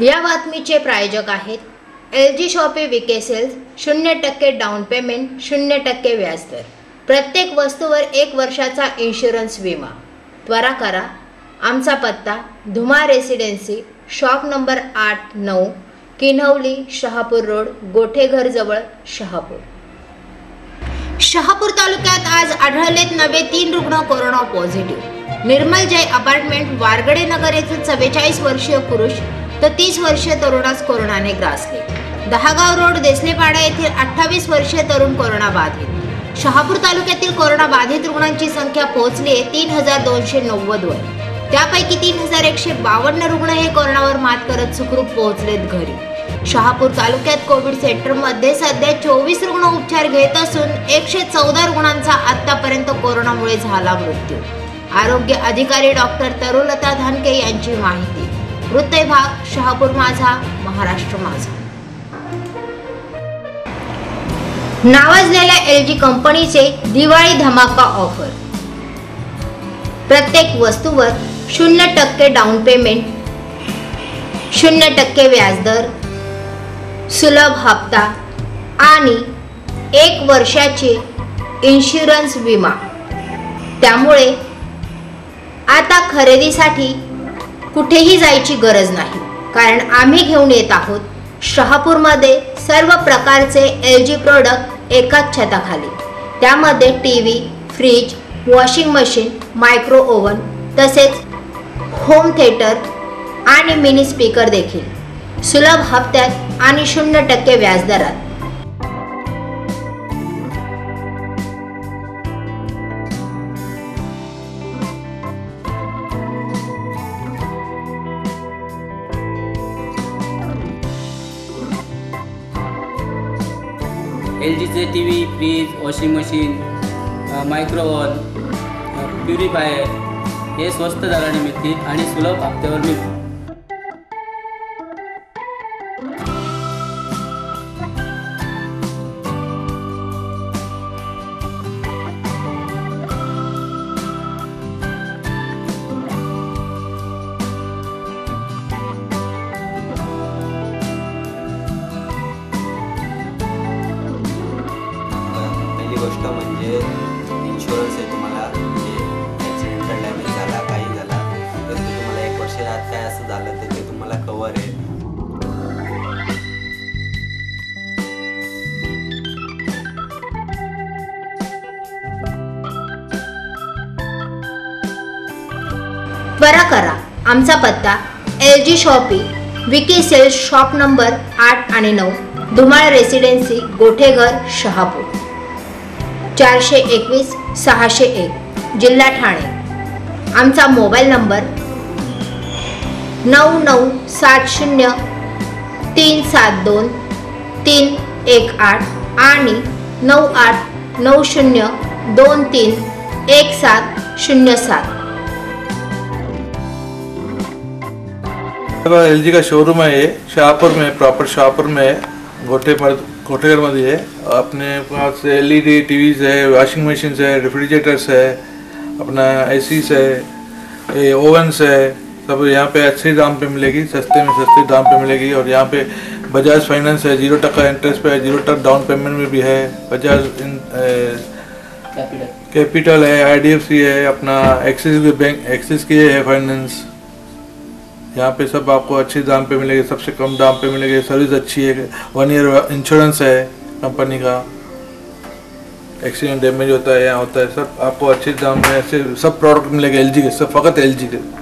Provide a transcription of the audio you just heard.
या बातमीचे प्रायोजक आहेत एल जी शॉपी विके सेल्स शून्य टक्के डाऊन पेमेंट शून्य टक्के व्याजदर प्रत्येक वस्तूवर एक वर्षाचा इन्शुरन्स विमा. त्वरा करा. आमचा पत्ता धुमा रेसिडेन्सी शॉप नंबर आठ नऊ किन्हवली शहापूर रोड गोठेघरजवळ शहापूर. शहापूर तालुक्यात आज आढळलेत नवे तीन रुग्ण corona positive Nirmal Jai apartment Wargade Nagar येथील चव्वेचाळीस वर्षीय पुरुष तर तीस वर्षीय तरुणास कोरोनाने ग्रासले दहागाव रोड देसलेपाडा येथील अठ्ठावीस वर्षीय तरुण कोरोना बाधित. शहापूर तालुक्यातील कोरोना बाधित रुग्णांची संख्या पोहोचली आहे तीन हजार दोनशे नव्वद वर. त्यापैकी तीन हजार एकशे बावन्न रुग्ण हे कोरोनावर मात करत सुखरूप पोहोचलेत घरी. शहापूर तालुक्यात कोविड सेंटरमध्ये सध्या चोवीस रुग्ण उपचार घेत असून एकशे चौदा रुग्णांचा आतापर्यंत कोरोनामुळे झाला मृत्यू. आरोग्य अधिकारी डॉक्टर तरुलता धानके यांची माहिती. वृत्त विभाग शहापूर माझा महाराष्ट्र माझा. नावाजलेल्या एल जी कंपनीचे दिवाळी धमाका ऑफर. प्रत्येक वस्तूवर शून्य टक्के डाऊन पेमेंट शून्य टक्के व्याजदर सुलभ हप्ता आणि एक वर्षाचे इन्शुरन्स विमा. त्यामुळे आता खरेदीसाठी कुठेही जायची गरज नाही. कारण आम्ही घेऊन येत आहोत शहापूरमध्ये सर्व प्रकारचे एल जी प्रोडक्ट एकाच छताखाली. त्यामध्ये T V fridge washing machine micro oven तसेच होम थिएटर आणि मिनी स्पीकर देखील. सुलभ हप्त्यात आणि शून्य टक्के व्याजदरात. एल जीचे T V fridge washing machine microwave purifier हे स्वस्त दराने मिळतील आणि सुलभ हप्त्यावर मिळतील. गोष्ट इन्शुरन्स आहे तुम्हाला म्हणजे ॲक्सिडेंटल डॅमेज झाला काही झाला तर ते तुम्हाला एक वर्ष वर्षात काय असं झालं तर ते तुम्हाला कवर आहे. बरा करा आमचा पत्ता L G shoppe Vicky sales shop number आठ आणि नऊ धुमाळ रेसिडेन्सी गोठेघर शहापूर. चारशे एकवीस सहाशे एक. जिल्हा ठाणे. आमचा मोबाईल नंबर नऊ नऊ सात शून्य तीन सात दोन तीन एक आठ आणि नऊ आठ नऊ शून्य दोन तीन एक सात शून्य सात. एल जी का शोरूम है. ये शाहपुर में प्रॉपर शाहपुर में गोटे मर्द में है अपने पास एल ई डी टी है वॉशिंग मशीन है रेफ्रिजरेटर्स है अपना ए है ये ओवंस है सब यहाँ पे अच्छे दाम पे मिलेगी सस्ते में सस्ते दाम पे मिलेगी और यहाँ पे बजाज फाइनेंस है ज़ीरो टका इंटरेस्ट पे है ज़ीरो टका डाउन पेमेंट में भी है बजाज कैपिटल है आईडीएफसी है अपना एक्सिस बैंक एक्सिस की है फाइनेंस यहाँ पे सब आपको अच्छे दाम पे मिलेंगे, सबसे कम दाम पे मिलेंगे। सर्विस अच्छी है। वन ईयर इंश्योरेंस है कंपनी का। एक्सीडेंट डैमेज होता है, यहाँ होता है। सब आपको अच्छे दाम में ऐसे सब प्रोडक्ट मिलेगा एलजी के। सब फ़कत एलजी के।